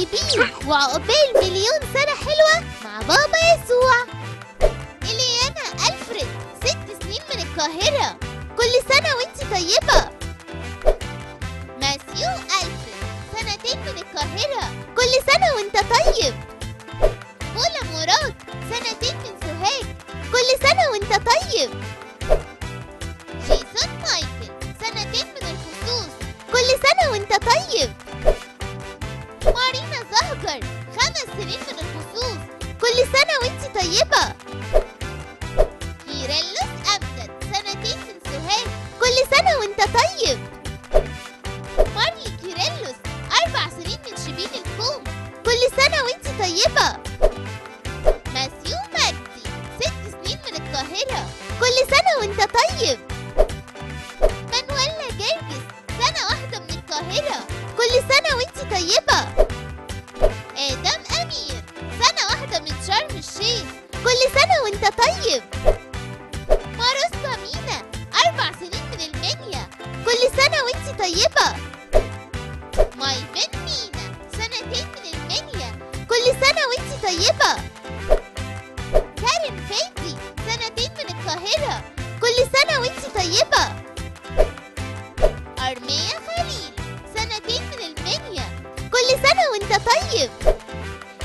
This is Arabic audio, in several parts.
طيبين وعقبال مليون سنة حلوة مع بابا يسوع. إليانا ألفريد ست سنين من القاهرة. كل سنة وإنت طيبة. ماسيو ألفريد سنتين من القاهرة. كل سنة وإنت طيب. بولا مراد سنتين من سوهاج. كل سنة وإنت طيب. جيسون مايكل سنتين من الخصوص كل سنة وإنت طيب. زهجر خمس سنين من الخصوص كل سنة وانت طيبة. كيرلس أمجد سنتين من سوهاج كل سنة وإنت طيب. مارلي كيرلس أربع سنين من شبين الكوم كل سنة وانت طيبة. ماسيو مجدي ست سنين من القاهرة. كل سنة وإنت طيب. مانويلا جرجس سنة واحدة من القاهرة. كل سنة وانت طيبة. آدم أمير سنة واحدة من شرم الشيخ. كل سنة وانت طيب. ماروسكا مينا أربع سنين من المنيا. كل سنة وانت طيبة. مايفن مينا. سنتين من المنيا. كل سنة وانت طيبة. وانت طيب.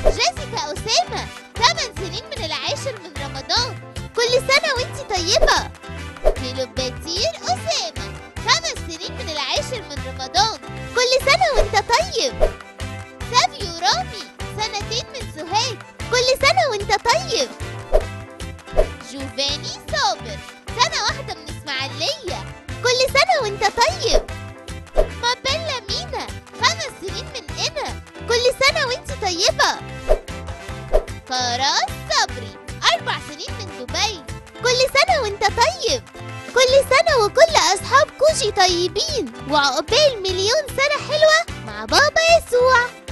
جيسيكا أسامة ثمان سنين من العاشر من رمضان. كل سنة وانت طيبة. كيلوباتير أسامة خمس سنين من العاشر من رمضان. كل سنة وانت طيب. سافيو رامي سنتين من سوهاج. كل سنة وانت طيب. جوفاني صابر سنة واحدة من إسماعيلية. كل سنة وانت طيب. طيبة. فراس صبري. أربع سنين من دبي. كل سنة وأنت طيب. كل سنة وكل أصحاب كوشي طيبين. وعقبال مليون سنة حلوة مع بابا يسوع.